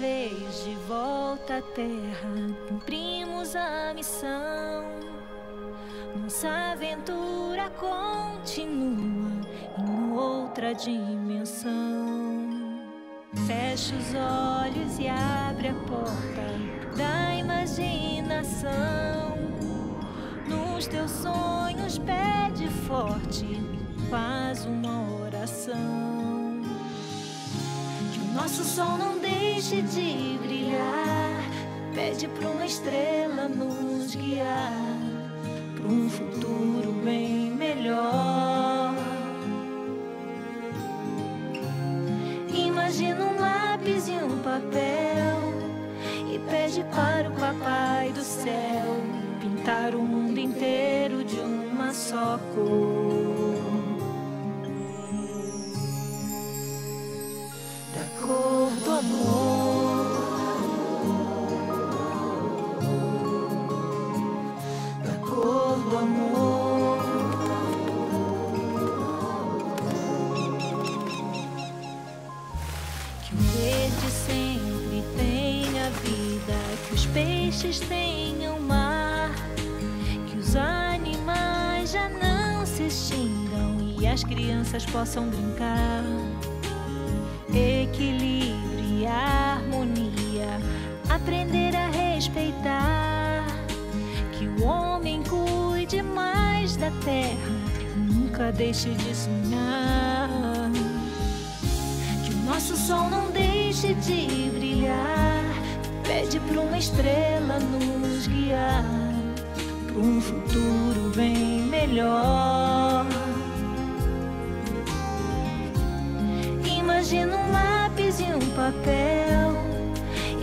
vez de volta à terra, cumprimos a missão. Nossa aventura continua em outra dimensão. Fecha os olhos e abre a porta da imaginação. Nos teus sonhos, pede forte, faz uma oração. Nosso sol não deixe de brilhar. Pede para uma estrela nos guiar para um futuro bem melhor. Imagina um lápis e um papel e pede para o papai do céu pintar o mundo inteiro de uma só cor. Peixes tenham mar, que os animais já não se extingam e as crianças possam brincar. Equilíbrio e harmonia, aprender a respeitar. Que o homem cuide mais da terra nunca deixe de sonhar. Que o nosso sol não deixe de. Pede para uma estrela nos guiar para um futuro bem melhor. Imagina um lápis e um papel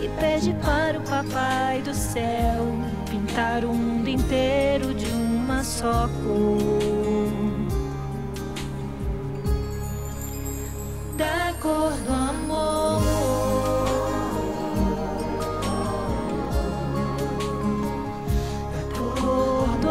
e pede para o papai do céu pintar o mundo inteiro de uma só cor.